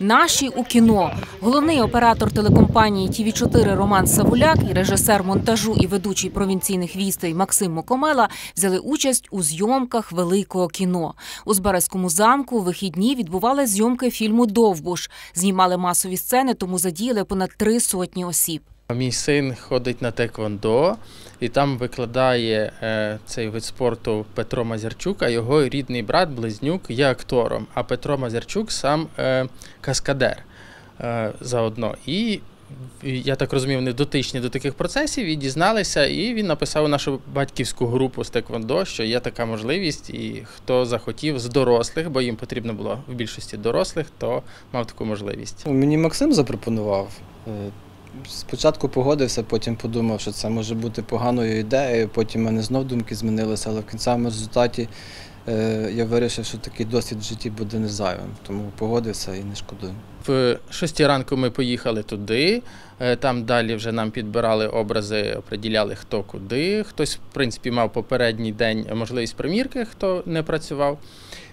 Наші у кіно. Головний оператор телекомпанії тв 4 Роман Савуляк і режисер монтажу і ведучий провінційних вістей Максим Мокомела взяли участь у зйомках великого кіно. У Зберезькому замку вихідні відбували зйомки фільму Довбуш. Знімали масові сцени, тому задіяли понад три сотні осіб. Мій син ходить на теквондо і там викладає е, цей вид спорту Петро Мазярчук, а його рідний брат Близнюк є актором. А Петро Мазярчук сам е, каскадер е, заодно. І я так розумію, вони дотичні до таких процесів і дізналися. І він написав у нашу батьківську групу з Теквондо, що є така можливість, і хто захотів з дорослих, бо їм потрібно було в більшості дорослих, то мав таку можливість. Мені Максим запропонував. Спочатку погодився, потім подумав, що це може бути поганою ідеєю. Потім мене знов думки змінилися, але в кінцевому результаті е, я вирішив, що такий досвід в житті буде не зайвим. Тому погодився і не шкодую. В шостій ранку ми поїхали туди. е, Там далі вже нам підбирали образи, оприділяли хто куди. Хтось, в принципі, мав попередній день можливість примірки, хто не працював.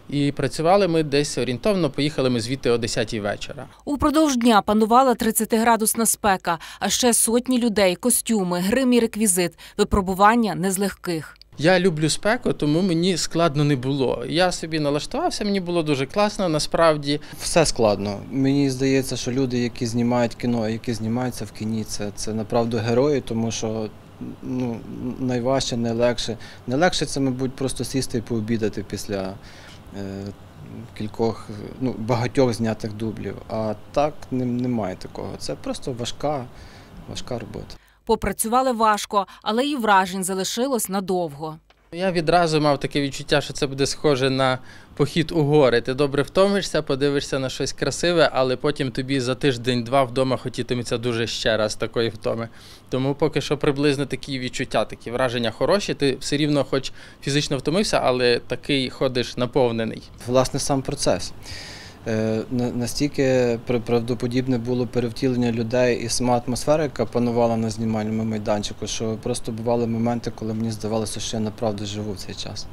І працювали ми десь орієнтовно, поїхали ми звідти о 10 вечора. Упродовж дня панувала 30-градусна спека, а ще сотні людей, костюми, грим і реквізит. Випробування не з легких. Я люблю спеку, тому мені складно не було. Я собі налаштувався, мені було дуже класно. Насправді Все складно. Мені здається, що люди, які знімають кіно, які знімаються в кіні, це, це направду герої, тому що ну, найважче, найлегше. Найлегше це, мабуть, просто сісти і пообідати після кількох, ну, багатьох знятих дублів. А так немає такого. Це просто важка, важка робота. Попрацювали важко, але і вражень залишилось надовго. Я відразу мав таке відчуття, що це буде схоже на похід у гори. Ти добре втомишся, подивишся на щось красиве, але потім тобі за тиждень-два вдома хотітиметься дуже ще раз такої втоми. Тому поки що приблизно такі відчуття, такі враження хороші. Ти все рівно, хоч фізично втомився, але такий ходиш наповнений. Власне, сам процес. Е, на- Настільки пр- правдоподібне було перевтілення людей і сама атмосфера, яка панувала на знімальному майданчику, що просто бували моменти, коли мені здавалося, що я направду живу в цей час.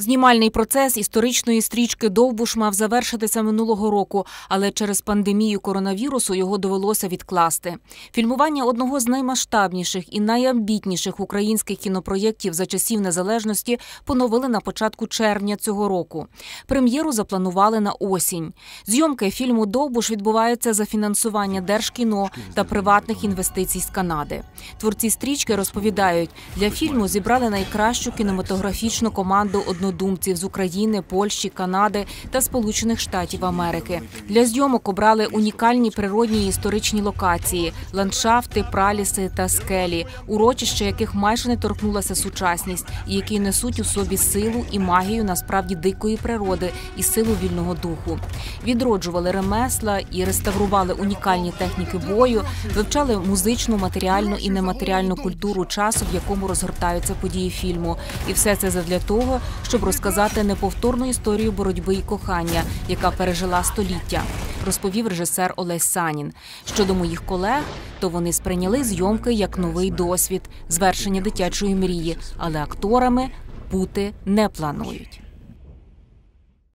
Знімальний процес історичної стрічки Довбуш мав завершитися минулого року, але через пандемію коронавірусу його довелося відкласти. Фільмування одного з наймасштабніших і найамбітніших українських кінопроєктів за часів незалежності поновили на початку червня цього року. Прем'єру запланували на осінь. Зйомки фільму Довбуш відбуваються за фінансування Держкіно та приватних інвестицій з Канади. Творці стрічки розповідають, для фільму зібрали найкращу кінематографічну команду однодумців з України, Польщі, Канади та Сполучених Штатів Америки. Для зйомок обрали унікальні природні і історичні локації, ландшафти, праліси та скелі, урочища, яких майже не торкнулася сучасність, і які несуть у собі силу і магію насправді дикої природи і силу вільного духу. Відроджували ремесла і реставрували унікальні техніки бою, вивчали музичну, матеріальну і нематеріальну культуру часу, в якому розгортаються події фільму. І все це задля того, щоб розказати неповторну історію боротьби і кохання, яка пережила століття, розповів режисер Олесь Санін. Щодо моїх колег, то вони сприйняли зйомки як новий досвід, звершення дитячої мрії, але акторами бути не планують.